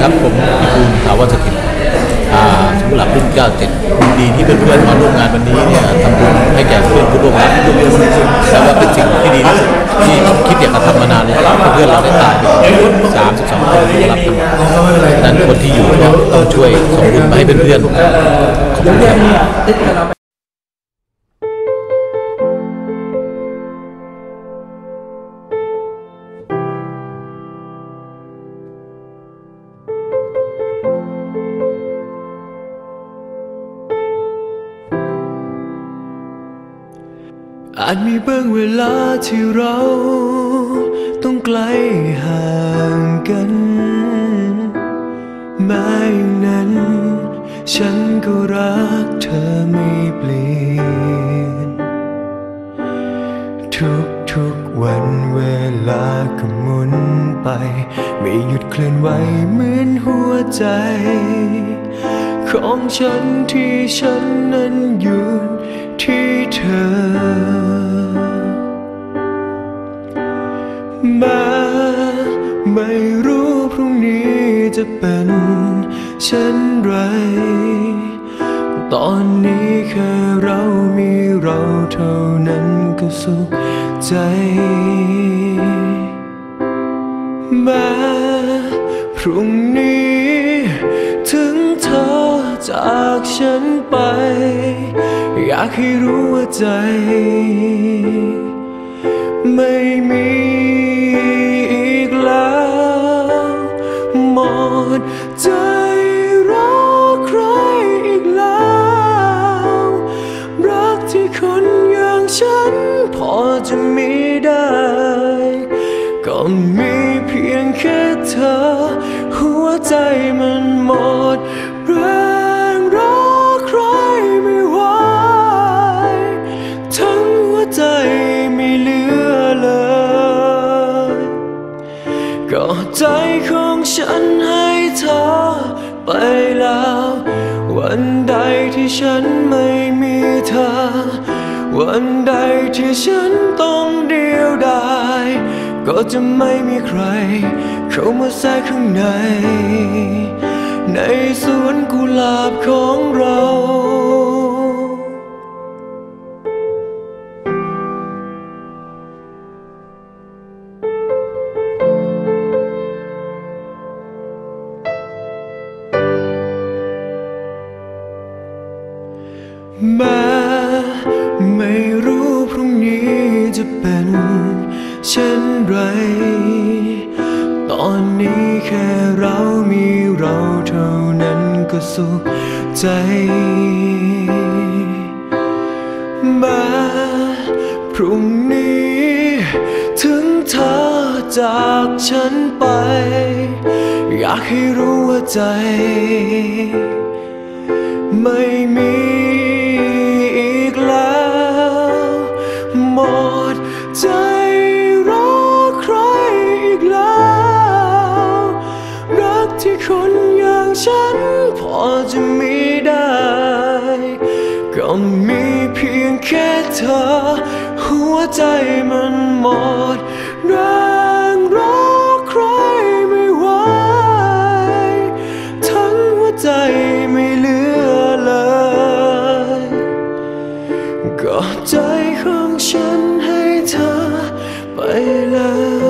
ครับผมภูมิถาวรสถิตสมุหลับรุ่น97ดีที่เพื่อนๆมาร่วมงานวันนี้เนี่ยทำบุญให้แก่เพื่อนผู้ร่วมงานทุกคนแล้วก็เป็นสิ่งที่ดีที่สุดที่คิดอยากจะทำมานานแล้วเพื่อนเราได้ตายสามสิบสองคนรับทั้งหมดนั้นคนที่อยู่ที่ต้องช่วยส่งบุญมาให้เพื่อนๆขอบคุณครับ อาจมีบางเวลาที่เราต้องไกลห่างกันแม้อย่างนั้น ฉันก็รักเธอไม่เปลี่ยน ทุกทุกๆวันเวลาก็หมุนไป ไม่หยุดเคลื่อนไหวเหมือนหัวใจ ของฉันที่ฉันนั้นหยุดที่เธอ จะเป็นเช่นไร ตอนนี้แค่เรามีเราเท่านั้นก็สุขใจ แม้พรุ่งนี้ ถึงเธอจากฉันไป อยากให้รู้ว่าใจ ก็มีเพียงแค่เธอ หัวใจมันหมดแรงรักใครไม่ไหวทั้งหัวใจไม่เหลือเลย ก็ใจของฉันให้เธอไปแล้ว วันใดที่ฉันไม่มีเธอ วันใดที่ฉันต้องเดียวดาย ก็จะไม่มีใคร เข้ามาแทรกข้างใน ในสวนกุหลาบของเราแม้ไม่รู้พรุ่งนี้จะเป็น เช่นไร ตอนนี้แค่เรามีเราเท่านั้นก็สุขใจม้พรุ่งนี้ ถึงเธอจากฉันไป อยากให้รู้ว่าใจ ไม่มี ก็มีเพียงแค่เธอ หัวใจมันหมดแรงรักใครไม่ไหวทั้งหัวใจไม่เหลือเลยกอดใจของฉันให้เธอไปแล้